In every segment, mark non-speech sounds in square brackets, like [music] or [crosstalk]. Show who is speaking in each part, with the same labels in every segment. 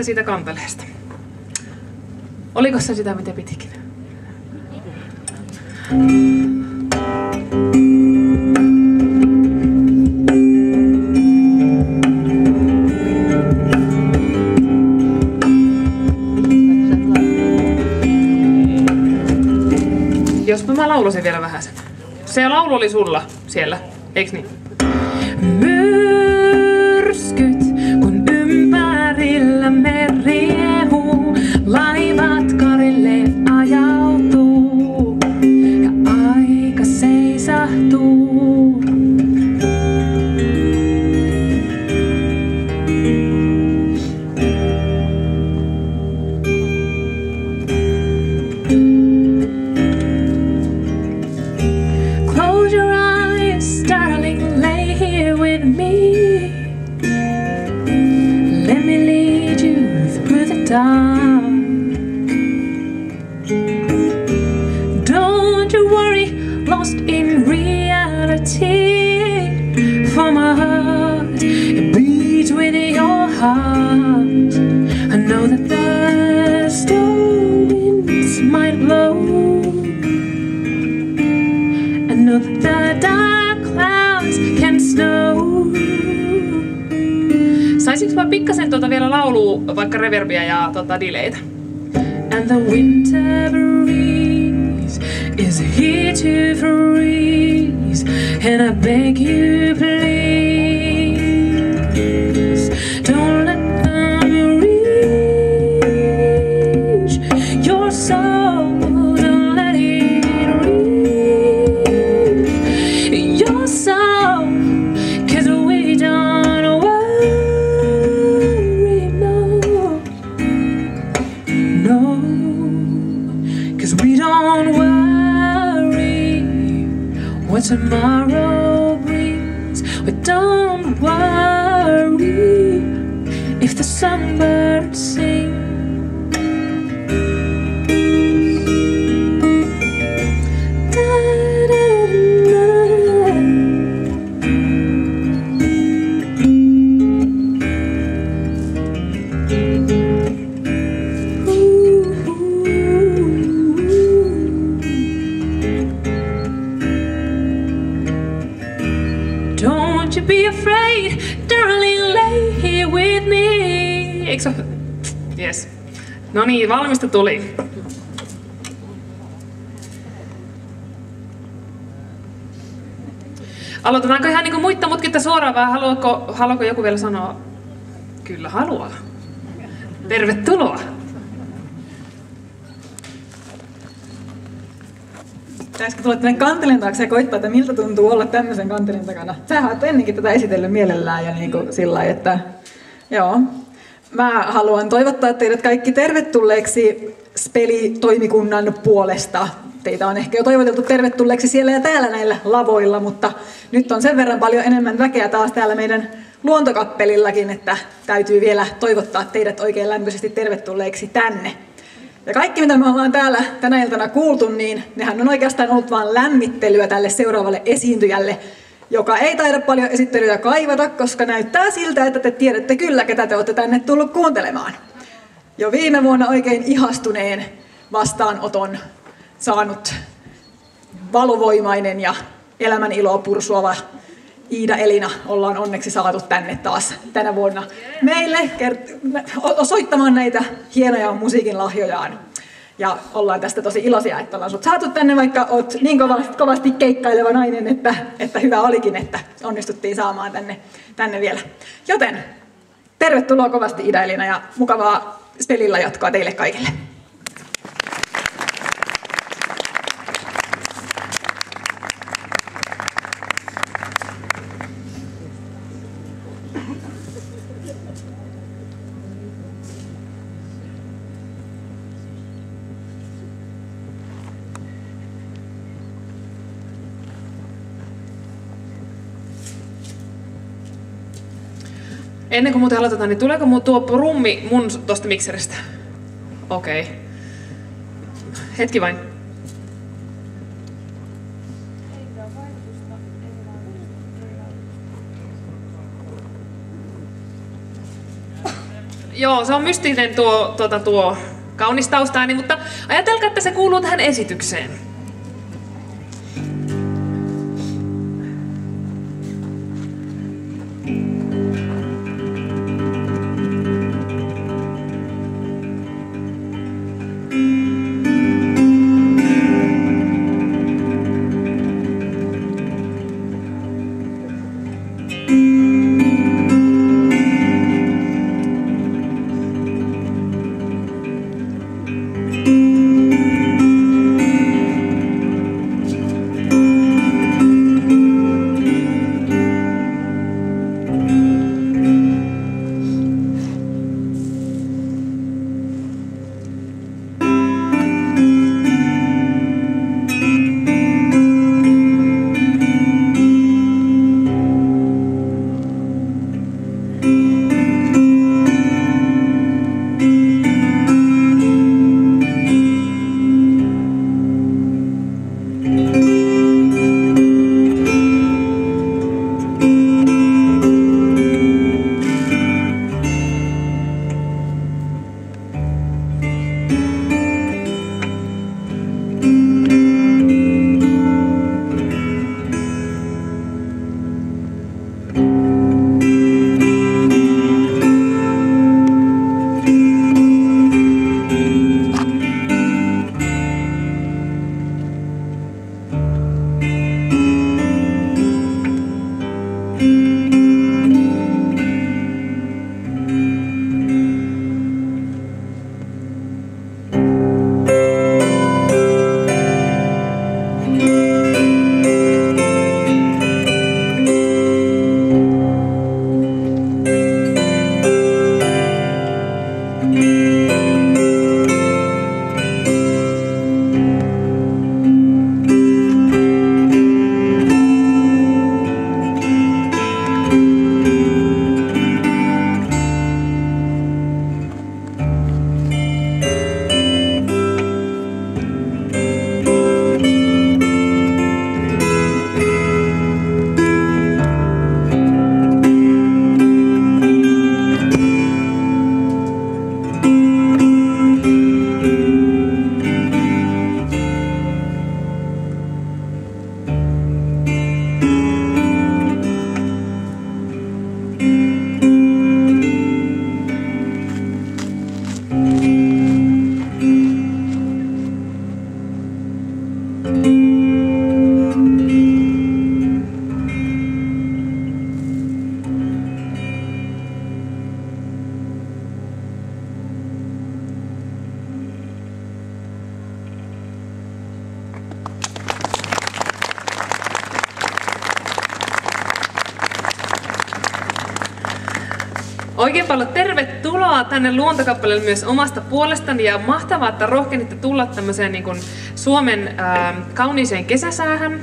Speaker 1: tuumatte siitä kanteleesta. Oliko se sitä, mitä pitikin? Jos mä laulasin vielä vähän sen. Se laulu oli sulla siellä, eiks niin? Saisinko mä pikkasen tuota vielä laulua, vaikka reverbiä ja tota delaytä? And the winter breeze is here to freeze And I beg you please my niin, valmista tuli. Aloitetaanko ihan niinku muitta mutkitta suoraan vai haluatko, haluatko joku vielä sanoa? Kyllä haluaa. Tervetuloa.
Speaker 2: Pitäisikö tulla tänne kantelin taakse ja koittaa, että miltä tuntuu olla tämmöisen kantelin takana? Sä oot ennenkin tätä esitellyt mielellään ja niin kuin sillä että joo. Mä haluan toivottaa teidät kaikki tervetulleeksi Speli-toimikunnan puolesta. Teitä on ehkä jo toivoteltu tervetulleeksi siellä ja täällä näillä lavoilla, mutta nyt on sen verran paljon enemmän väkeä taas täällä meidän luontokappelillakin, että täytyy vielä toivottaa teidät oikein lämpöisesti tervetulleeksi tänne. Ja kaikki, mitä me ollaan täällä tänä iltana kuultu, niin nehän on oikeastaan ollut vain lämmittelyä tälle seuraavalle esiintyjälle, joka ei taida paljon esittelyä kaivata, koska näyttää siltä, että te tiedätte kyllä, ketä te olette tänne tullut kuuntelemaan. Jo viime vuonna oikein ihastuneen vastaanoton saanut valovoimainen ja elämän iloa pursuava Iida Elina ollaan onneksi saatu tänne taas tänä vuonna meille osoittamaan näitä hienoja musiikin lahjojaan. Ja ollaan tästä tosi iloisia, että ollaan sut saatu tänne, vaikka oot niin kovasti, kovasti keikkaileva nainen, että, että hyvä olikin, että onnistuttiin saamaan tänne, tänne vielä. Joten tervetuloa kovasti Ida Elina ja mukavaa spelillä jatkoa teille kaikille.
Speaker 1: Ennen kuin muuten aloitetaan, niin tuleeko tuo rummi mun tosta mikseristä? Okei. Okay. Hetki vain. Joo, se on mystinen tuo, tuota, tuo kaunis taustaani, mutta ajatelkaa, että se kuuluu tähän esitykseen. Oikein paljon tervetuloa tänne luontokappaleelle myös omasta puolestani ja mahtavaa, että rohkenitte tulla tämmöiseen niin Suomen ää, kauniiseen kesäsäähän.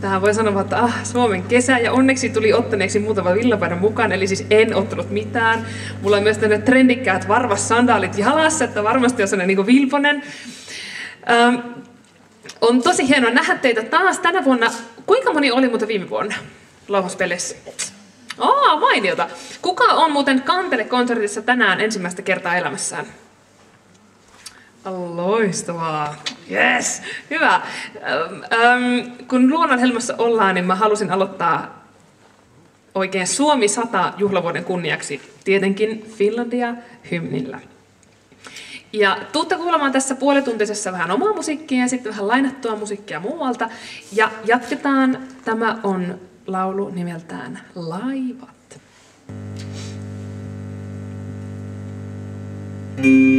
Speaker 1: Tähän voi sanoa, että ah, Suomen kesä ja onneksi tuli ottaneeksi muutama villapaidan mukaan, eli siis en ottanut mitään. Mulla on myös tänne trendikkäät varvassandaalit jalassa, että varmasti on sellainen niin vilponen. Ähm, on tosi hienoa nähdä teitä taas tänä vuonna. Kuinka moni oli muuten viime vuonna lauhuspeleissä? Aa, mainiota. Kuka on muuten Kantele-konsertissa tänään ensimmäistä kertaa elämässään? Loistavaa. Yes, hyvä. Ähm, kun luonnonhelmassa ollaan, niin mä halusin aloittaa oikein Suomi 100 juhlavuoden kunniaksi, tietenkin Finlandia hymnillä. Ja tuutte kuulemaan tässä puolituntisessa vähän omaa musiikkia ja sitten vähän lainattua musiikkia muualta. Ja jatketaan. Tämä on laulu nimeltään Laivat. Laivat,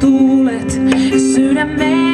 Speaker 1: tuulet. Sydämeni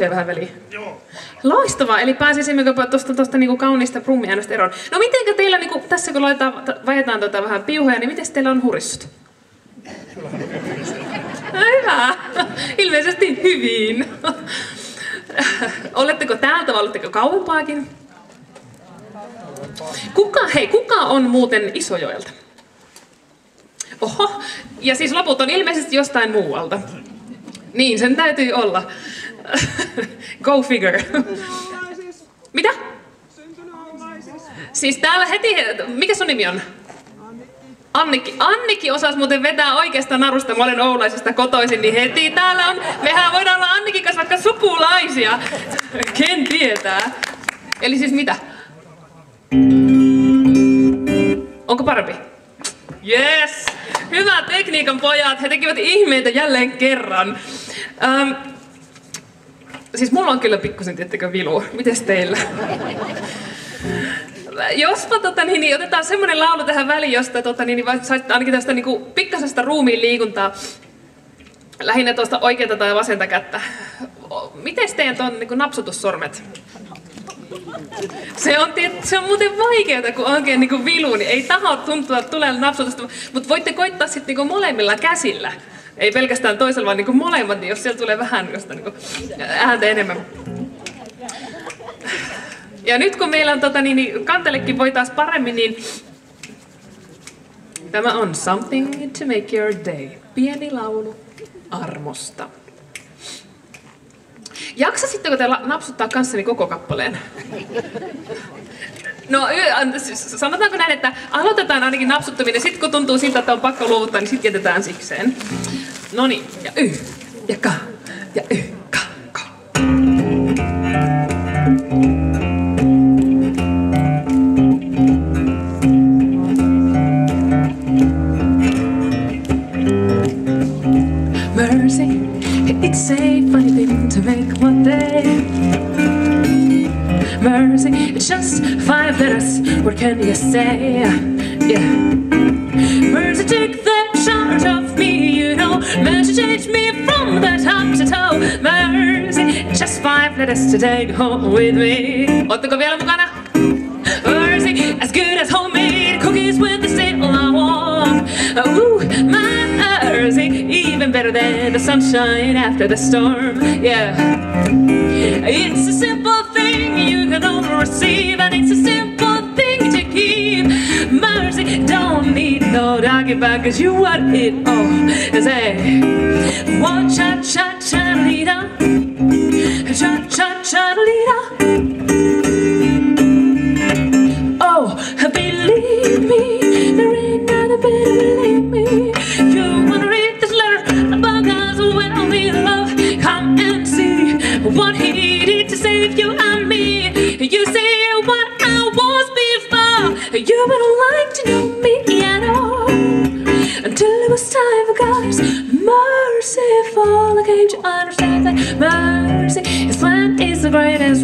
Speaker 1: D-boksia vähän väliin?
Speaker 3: Joo.
Speaker 1: Loistavaa, eli pääsisimmekö tuosta tosta niinku kauniista brummiäänestä eroon. No mitenkä teillä, niinku, tässä kun laitetaan, vaihdetaan tota vähän piuhoja, niin miten teillä on hurissut? No, hyvä. Ilmeisesti hyvin. Oletteko täältä vai oletteko kauempaakin? Kuka, hei, kuka on muuten Isojoelta? Oho, ja siis loput on ilmeisesti jostain muualta. Niin, sen täytyy olla. [laughs] Go figure. [laughs] Mitä? Siis täällä heti, mikä sun nimi on? Annikki. Annikki osasi muuten vetää oikeasta narusta, mä olen Oulaisesta kotoisin, niin heti täällä on, mehän voidaan olla Annikin kanssa vaikka sukulaisia. [laughs] Ken tietää. Eli siis mitä? Onko parempi? Yes! Hyvä tekniikan pojat, he tekivät ihmeitä jälleen kerran. Siis mulla on kyllä pikkusen, tiettekö, vilu. Mites teillä? Jospa tota, niin, niin, otetaan semmonen laulu tähän väliin, josta tota, niin, niin, saitte ainakin tästä niin, pikkasesta ruumiin liikuntaa. Lähinnä tuosta oikeata tai vasenta kättä. Miten teidän tuon niin napsutussormet? Se on, se on muuten vaikeaa, kun oikein niin vilu, niin ei taho tuntua, tulee napsutusta. Mutta voitte koittaa sitten niin molemmilla käsillä. Ei pelkästään toisella, vaan niin molemmat, niin jos siellä tulee vähän josta, niin ääntä enemmän. Ja nyt kun meillä on tota, niin, niin kantelekin voi taas paremmin, niin tämä on Something to make your day. Pieni laulu armosta. Jaksasitteko te napsuttaa kanssani koko kappaleen? No sanotaanko näin, että aloitetaan ainakin napsuttaminen, sitten kun tuntuu siltä, että on pakko luovuttaa, niin sitten jätetään sikseen. No niin, ja y, ja ka, ja y, ka, ka. Mercy, it's a funny thing to make one day mercy. It's just five letters. What can you say? Yeah. Mercy, take the charge of me, you know. Mercy, change me from the top to toe. Mercy, just five letters to take home with me. Mercy, as good as homemade cookies with the still I warm. Ooh, mercy, even better than the sunshine after the storm. Yeah. It's a simple can only receive, and it's a simple thing to keep. Mercy, don't need no doggy bag, cause you want it all. Say, one cha cha cha lita, cha cha cha lita.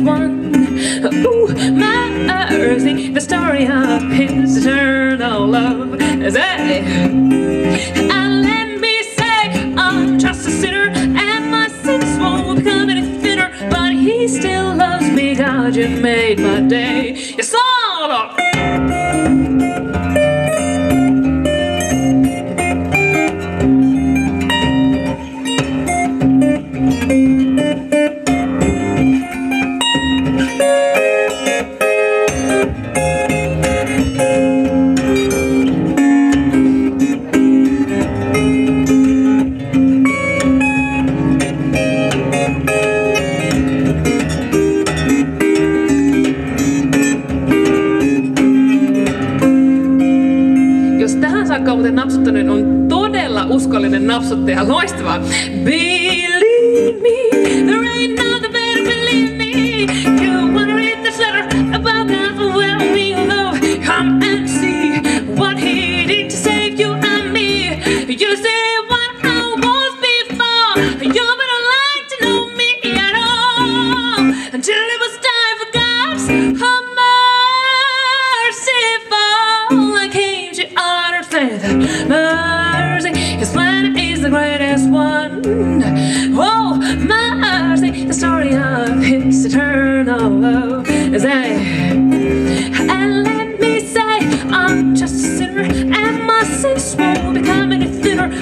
Speaker 1: One. Ooh, mercy, the story of His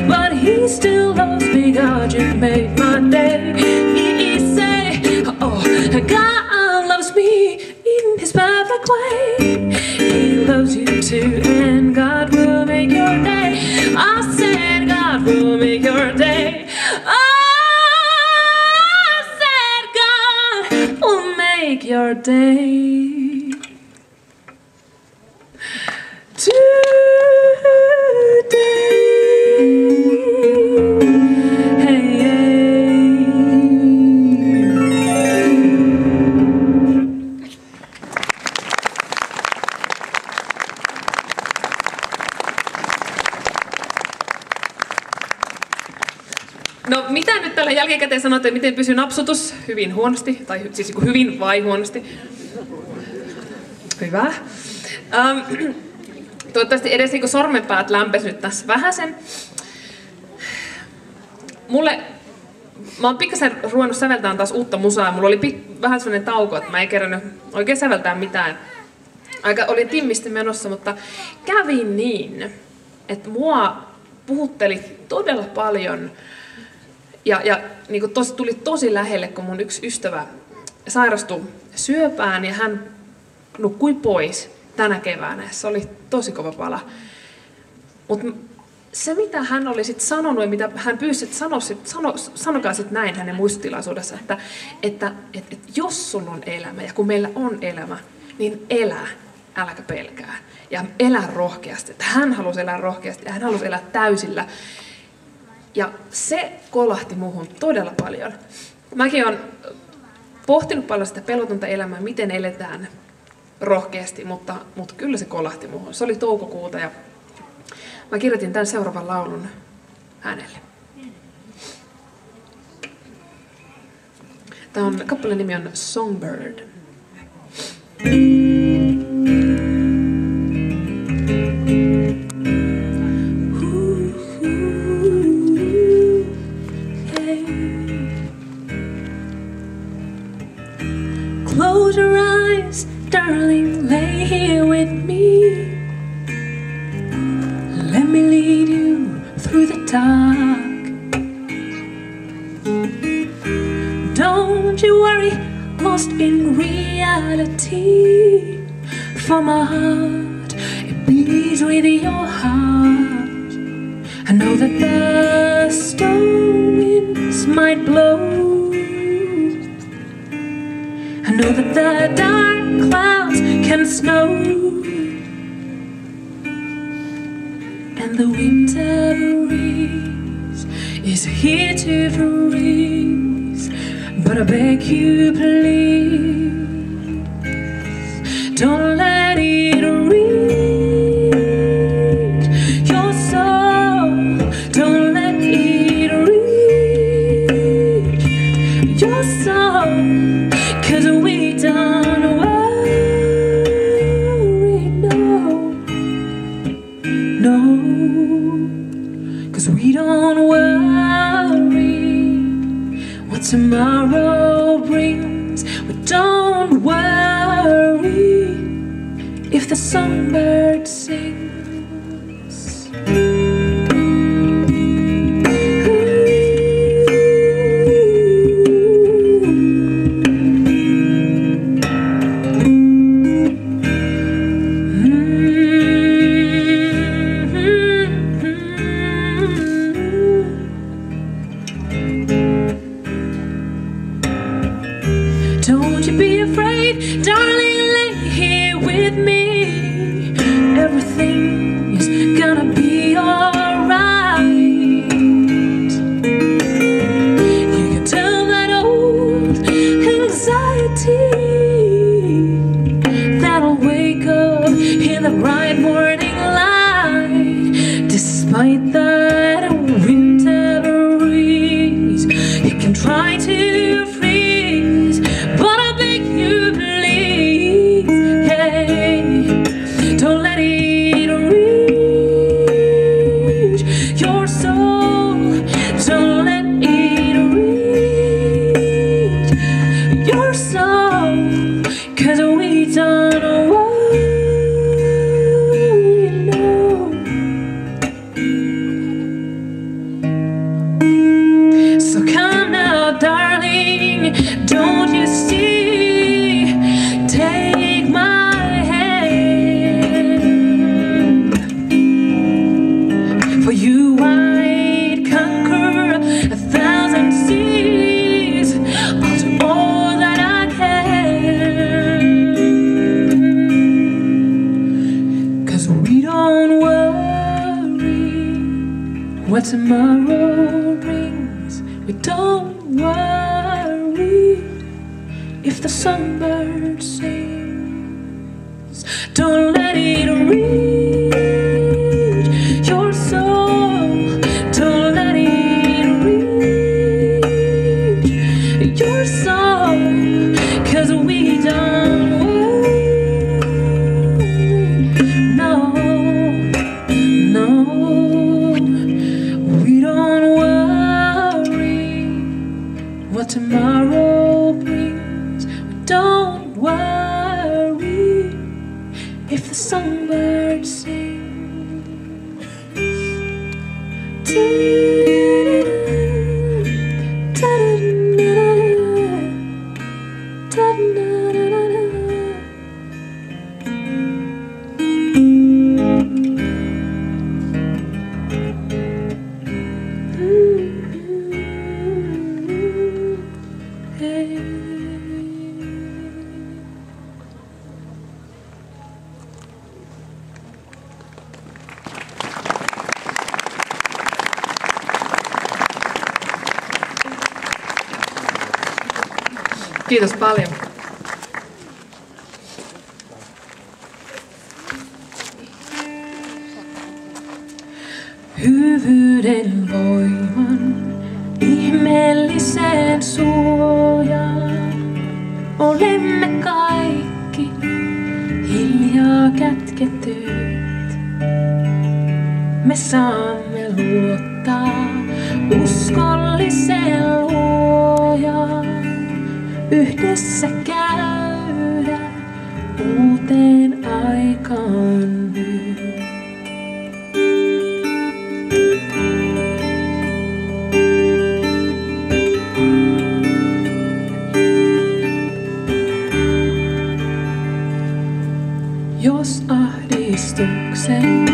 Speaker 1: But He still loves me. God, you made my day. He say, oh, God loves me in His perfect way. He loves you too, and God will make your day. I said, God will make your day. I said, God will make your day. No mitä nyt tällä jälkikäteen sanotte, miten pysyy napsutus? Hyvin huonosti, tai siis hyvin vai huonosti? Hyvä. Ähm, toivottavasti edes niinku sormenpäät lämpes nyt tässä vähäsen. Mulle, mä oon pikkasen ruvennut säveltämään taas uutta musaa. Mulla oli pik, vähän sellainen tauko, että mä en kerännyt oikein säveltää mitään. Aika oli timmisti menossa, mutta kävi niin, että mua puhutteli todella paljon ja, ja niin kuin tos, tuli tosi lähelle, kun mun yksi ystävä sairastui syöpään ja hän nukkui pois tänä keväänä. Se oli tosi kova pala. Mutta se, mitä hän oli sit sanonut ja mitä hän pyysi, että sano, sit, sano, sanokaa sitten näin hänen muistotilaisuudessa, että, että et, et jos sun on elämä ja kun meillä on elämä, niin elä, äläkä pelkää. Ja elä rohkeasti. Että hän halusi elää rohkeasti ja hän halusi elää täysillä. Ja se kolahti muuhun todella paljon. Mäkin olen pohtinut paljon sitä pelotonta elämää, miten eletään rohkeasti, mutta, mutta kyllä se kolahti muuhun. Se oli toukokuuta ja mä kirjoitin tämän seuraavan laulun hänelle. Tämä on, kappaleen nimi on Songbird. thank you here to different rings, but I beg you, please. you. tomorrow. ti da spalim. books and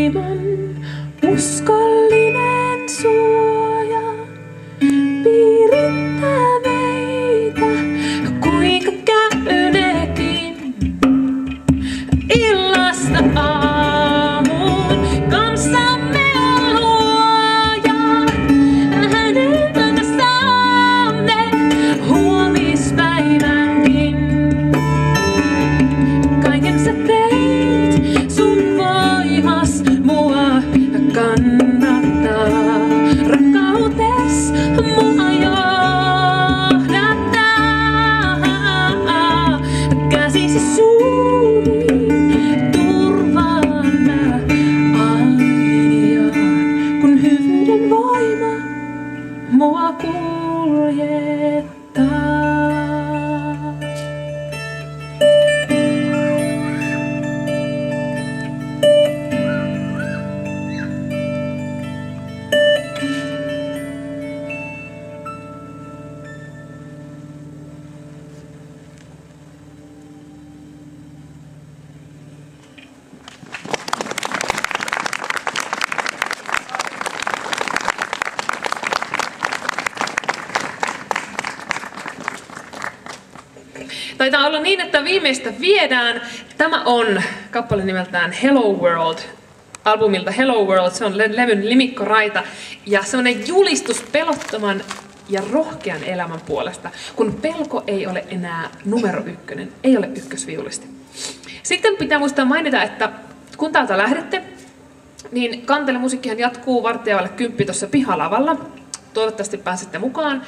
Speaker 1: Leben, Muskeln. Taitaa olla niin, että viimeistä viedään. Tämä on kappale nimeltään Hello World albumilta Hello World. Se on le- levyn limikkoraita ja semmoinen julistus pelottoman ja rohkean elämän puolesta, kun pelko ei ole enää numero ykkönen, ei ole ykkösviulisti. Sitten pitää muistaa mainita, että kun täältä lähdette, niin Kantele musiikkihan jatkuu vartijavalle kymppi tuossa pihalavalla. Toivottavasti pääsette mukaan.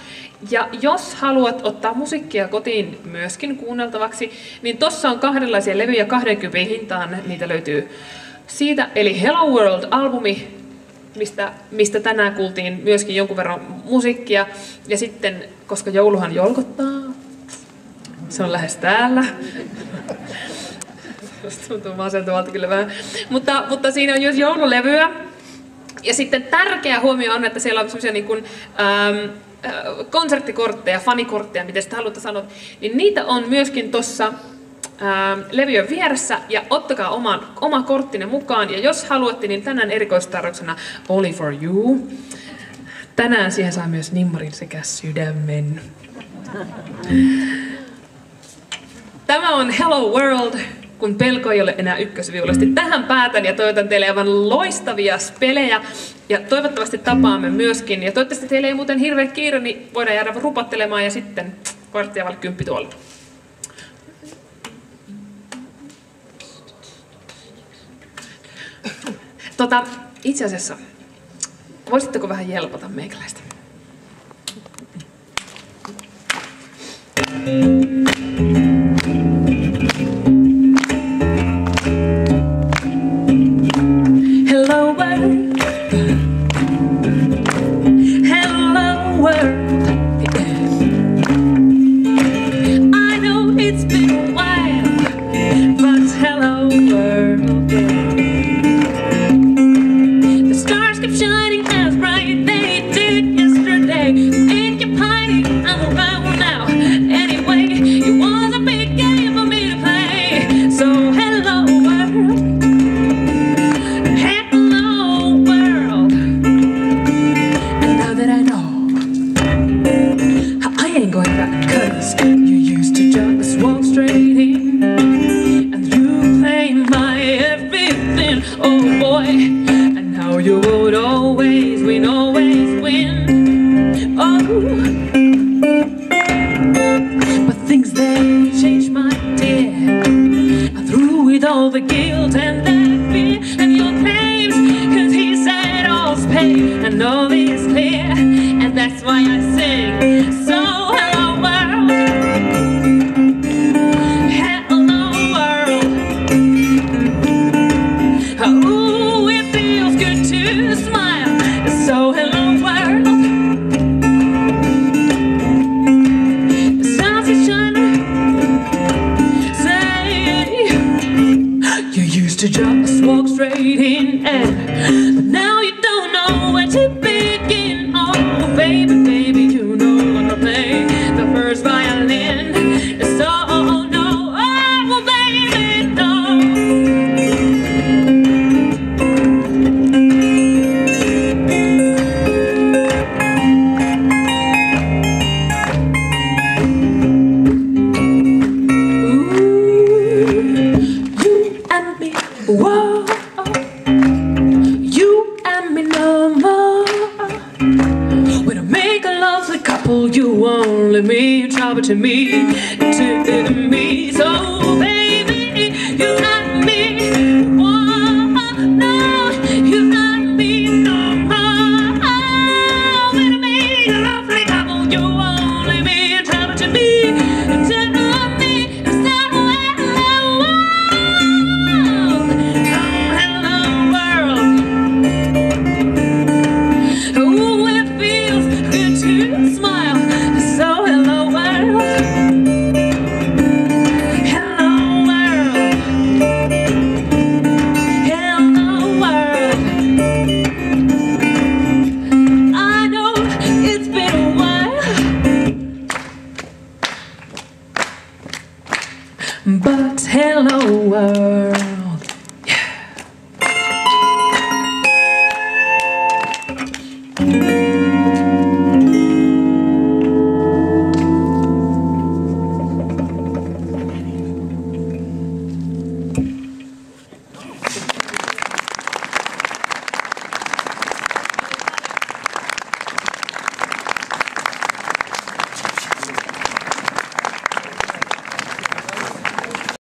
Speaker 1: Ja jos haluat ottaa musiikkia kotiin myöskin kuunneltavaksi, niin tuossa on kahdenlaisia levyjä 20 hintaan. Niitä löytyy siitä, eli Hello World-albumi, mistä, mistä tänään kuultiin myöskin jonkun verran musiikkia. Ja sitten, koska jouluhan jolkottaa, se on lähes täällä. [laughs] Tuntuu masentuvalta kyllä vähän. Mutta, mutta siinä on myös joululevyä, ja sitten tärkeä huomio on, että siellä on sellaisia niin kuin, ähm, konserttikortteja, fanikortteja, miten sitä haluatte sanoa, niin niitä on myöskin tuossa ähm, levyön vieressä ja ottakaa oman, oma korttinen mukaan. Ja jos haluatte, niin tänään erikoistarjouksena Only for You. Tänään siihen saa myös nimmarin sekä sydämen. Tämä on Hello World kun pelko ei ole enää ykkösviulesti. Mm. Tähän päätän ja toivotan teille aivan loistavia pelejä ja toivottavasti tapaamme mm. myöskin. Ja toivottavasti teille ei muuten hirveä kiire, niin voidaan jäädä rupattelemaan ja sitten varttia vaille kymppi tuolla. Tota, itse asiassa, voisitteko vähän helpota meikäläistä? Thank you.